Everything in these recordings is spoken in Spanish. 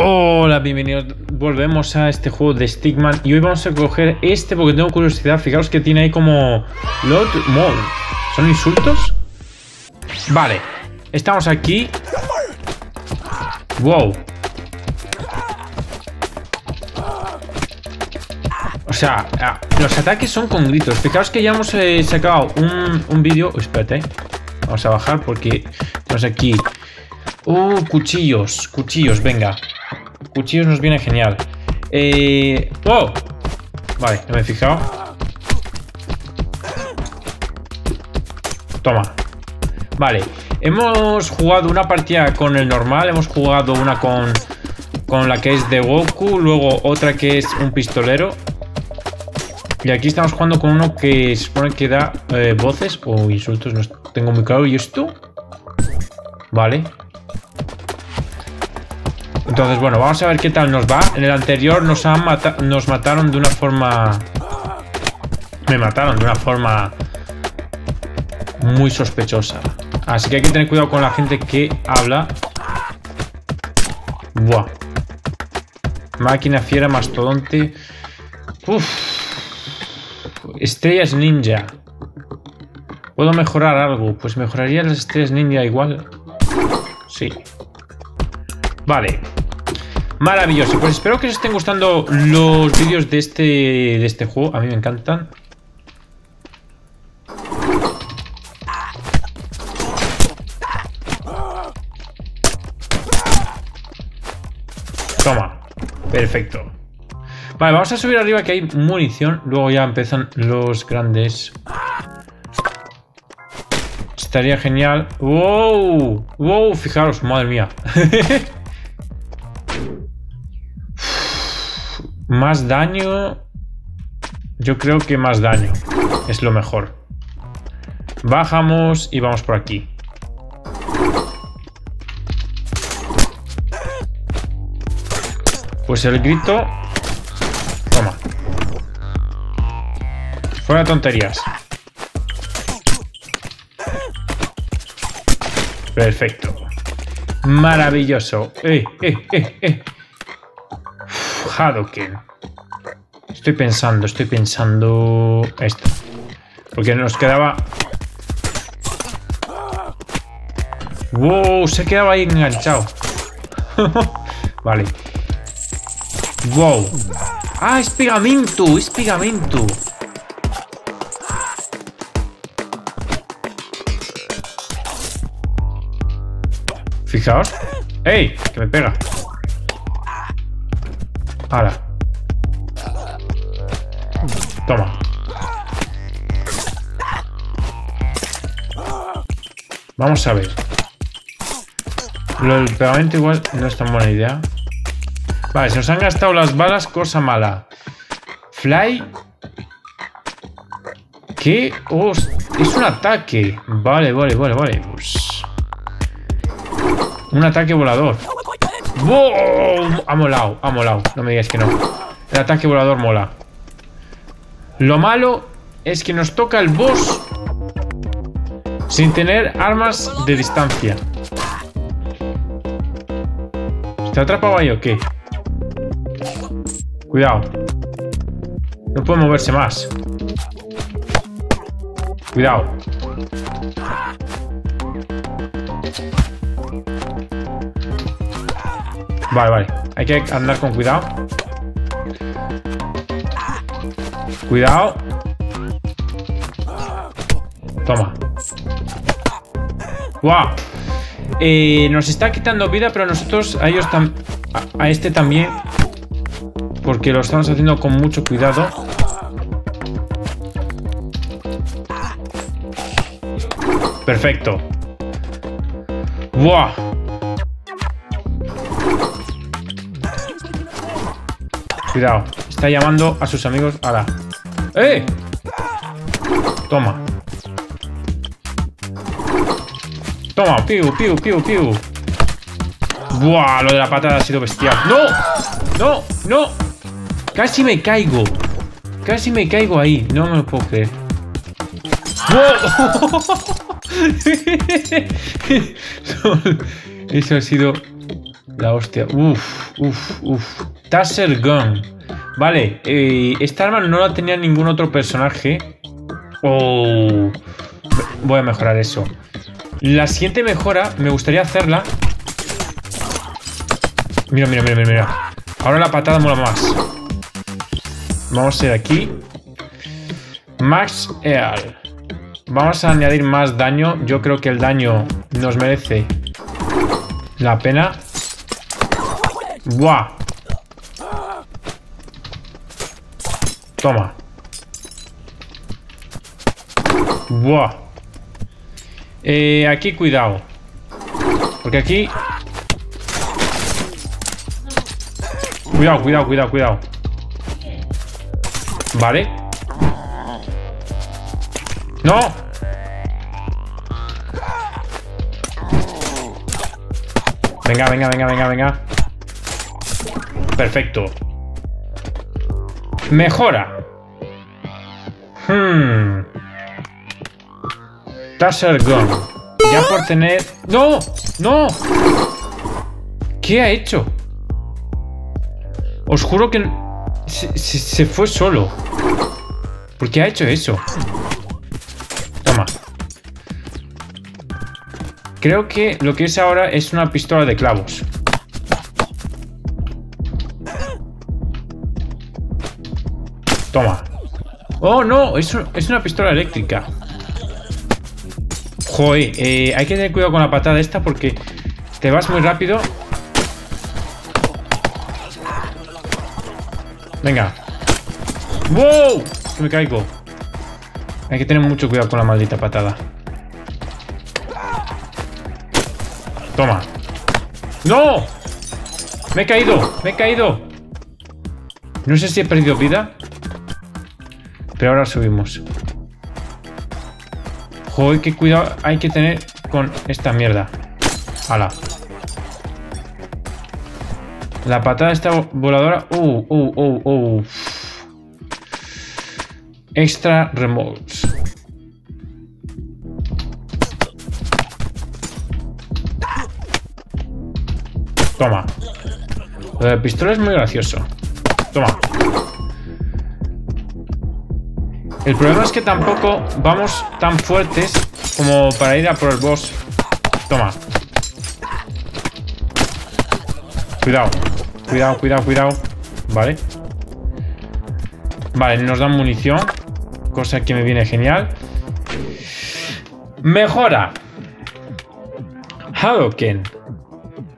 Hola, bienvenidos. Volvemos a este juego de Stickman y hoy vamos a coger este porque tengo curiosidad. Fijaos que tiene ahí como Load Mode. ¿Son insultos? Vale, estamos aquí. Wow. O sea, ah, los ataques son con gritos. Fijaos que ya hemos eh, sacado un, un vídeo. Oh, espérate. Vamos a bajar porque tenemos aquí. Uh, cuchillos. Cuchillos, venga. Cuchillos nos viene genial. Eh... Vale, no me he fijado. Toma. Vale. Hemos jugado una partida con el normal. Hemos jugado una con, con la que es de Goku. Luego otra que es un pistolero. Y aquí estamos jugando con uno que se supone que da eh, voces o insultos. No tengo muy claro. ¿Y esto? Vale. Entonces, bueno, vamos a ver qué tal nos va. En el anterior nos, han nos mataron de una forma... Me mataron de una forma muy sospechosa. Así que hay que tener cuidado con la gente que habla. Buah. Máquina fiera, mastodonte. Uf. Estrellas ninja. ¿Puedo mejorar algo? Pues mejoraría las estrellas ninja igual. Sí. Vale. Maravilloso. Pues espero que os estén gustando los vídeos de este, de este juego. A mí me encantan. Toma. Perfecto. Vale, vamos a subir arriba que hay munición. Luego ya empiezan los grandes. Estaría genial. ¡Wow! ¡Wow! Fijaros, madre mía. Más daño... Yo creo que más daño es lo mejor. Bajamos y vamos por aquí. Pues el grito... Toma. Fuera tonterías. Perfecto. Maravilloso. Eh, eh, eh, Estoy pensando, estoy pensando esto. Porque nos quedaba... Wow, se quedaba ahí enganchado. vale. Wow. Ah, es pegamento, es pegamento. Fijaos. ¡Ey! Que me pega. Ahora. Toma. Vamos a ver. Lo del pegamento igual no es tan buena idea. Vale, se nos han gastado las balas, cosa mala. Fly. ¿Qué? Oh, es un ataque. Vale, vale, vale, vale. Pues... Un ataque volador. ¡Wow! Ha molado, ha molado. No me digas que no. El ataque volador mola. Lo malo es que nos toca el boss sin tener armas de distancia. ¿Está atrapado ahí o qué? Cuidado. No puede moverse más. Cuidado. Vale, vale. Hay que andar con cuidado. Cuidado. Toma. ¡Wow! Eh, nos está quitando vida, pero nosotros a ellos a, a este también. Porque lo estamos haciendo con mucho cuidado. Perfecto. ¡Wow! Cuidado. Está llamando a sus amigos. Ahora. ¡Eh! Toma. Toma, piu, piu, piu, piu. Buah, lo de la patada ha sido bestial. ¡No! ¡No! ¡No! Casi me caigo. Casi me caigo ahí. No me lo puedo creer. Eso ha sido La hostia. Uf, uf, uf. Taser Gun. Vale, eh, esta arma no la tenía ningún otro personaje. Oh. Voy a mejorar eso. La siguiente mejora, me gustaría hacerla. Mira, mira, mira, mira, mira. Ahora la patada mola más. Vamos a ir aquí. Max Eal. Vamos a añadir más daño. Yo creo que el daño nos merece la pena. ¡Buah! Toma. Buah. Eh, aquí cuidado. Porque aquí... Cuidado, cuidado, cuidado, cuidado. Vale. ¡No! Venga, venga, venga, venga, venga. Perfecto. Mejora. Hmm. Taser Gun. Ya por tener... ¡No! ¡No! ¿Qué ha hecho? Os juro que... Se, se fue solo. ¿Por qué ha hecho eso? Toma. Creo que lo que es ahora es una pistola de clavos. Toma. Oh, no, es, es una pistola eléctrica. Joder, eh, hay que tener cuidado con la patada esta porque te vas muy rápido. Venga. ¡Wow! Que me caigo. Hay que tener mucho cuidado con la maldita patada. Toma. ¡No! Me he caído, me he caído. No sé si he perdido vida. Pero ahora subimos. Joder, qué cuidado hay que tener con esta mierda. Hala. La patada esta voladora. Uh, uh, uh, uh. Extra remotes. Toma. Lo de la pistola es muy gracioso. Toma. El problema es que tampoco vamos tan fuertes como para ir a por el boss. Toma. Cuidado. Cuidado, cuidado, cuidado. Vale. Vale, nos dan munición. Cosa que me viene genial. Mejora. Hadoken.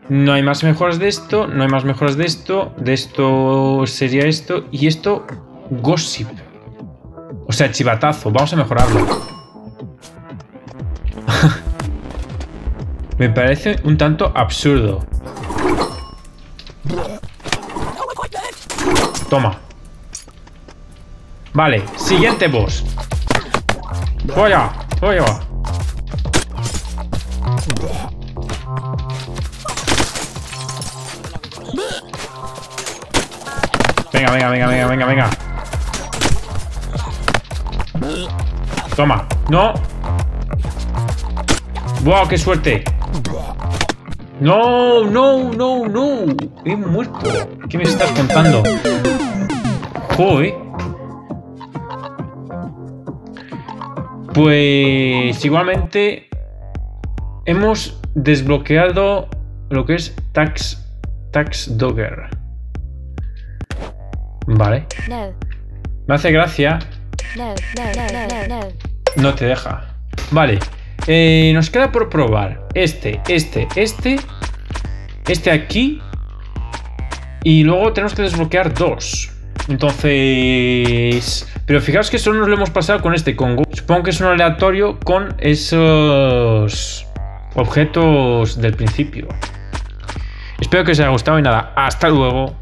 No hay más mejoras de esto. No hay más mejoras de esto. De esto sería esto. Y esto, Gossip. O sea, chivatazo. Vamos a mejorarlo. Me parece un tanto absurdo. Toma. Vale, siguiente boss. Voy a, voy a. Venga, venga, venga, venga, venga, venga. Toma. No. ¡Wow! ¡Qué suerte! No, no, no, no. He muerto. ¿Qué me estás contando? Joder. Pues igualmente hemos desbloqueado lo que es Tax, Tax Dogger. Vale. Me hace gracia no, no, te deja. Vale. Eh, nos queda por probar este, este, este, este aquí. Y luego tenemos que desbloquear dos. Entonces... Pero fijaos que solo nos lo hemos pasado con este Congo. Supongo que es un aleatorio con esos objetos del principio. Espero que os haya gustado y nada, hasta luego.